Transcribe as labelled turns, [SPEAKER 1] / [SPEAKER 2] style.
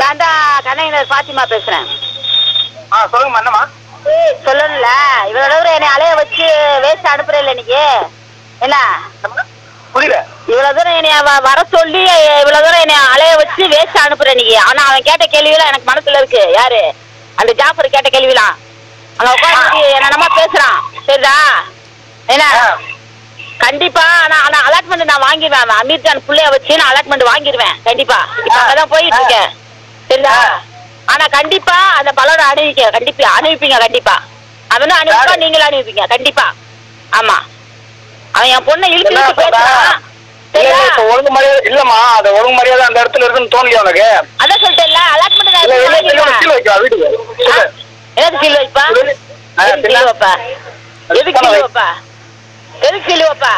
[SPEAKER 1] நான் தான் கண்ணகினர் பாத்திமா பேசுறேன்.
[SPEAKER 2] ஆ சொல்லுங்கம்மா என்னம்மா?
[SPEAKER 1] சொல்லணும்ல இவ்வளவு தூரம் என்னை அலைய வச்சு வேஸ்ட் அனுப்புறேன் இன்னைக்கு. என்ன?
[SPEAKER 2] புரியல.
[SPEAKER 1] இவ்வளவு தூரம் என்னைய வர சொல்லி இவ்வளவு தூரம் என்னைய அலைய வச்சு வேஸ்ட் அனுப்புறேன் இன்னைக்கு. ஆனா அவன் கேட்ட கேள்வியெல்லாம் எனக்கு மனசுல இருக்கு. யாரு? அந்த ஜாஃபர் கேட்ட கேள்விலாம் அவன் உட்காந்து என்னென்னமா பேசுறான். சரிதா என்ன? கண்டிப்பா நான் ஆனா அலாட்மெண்ட் நான் வாங்கிடுவேன். அமீர் கான் புள்ளைய வச்சு நான் அலாட்மெண்ட் வாங்கிடுவேன். கண்டிப்பா. இப்ப அங்கதான் போயிட்டு இருக்கேன் சரிதா? ஆனா கண்டிப்பா அந்த பலனை அணிவிக்க கண்டிப்பா. அணிவிப்பீங்க கண்டிப்பா. அவனும் அணிவிப்பா நீங்களும் அணிவிப்பீங்க கண்டிப்பா. ஆமா. அவன் என் பொண்ணை இழுத்து? பேசுறான்
[SPEAKER 2] ஒழுங்கு மரியாதை இல்லம்மா அது ஒழுங்கு மரியாதை அந்த இடத்துல இருக்குன்னு தோணலையா உனக்கு?
[SPEAKER 1] அதான் சொல்லிட்டேன்ல அலாட்மெண்ட்
[SPEAKER 2] வீட்டுக்கு.
[SPEAKER 1] எதுக்கு சீல் எதுக்கு. வைப்பா? எதுக்கு சீல் வைப்பா?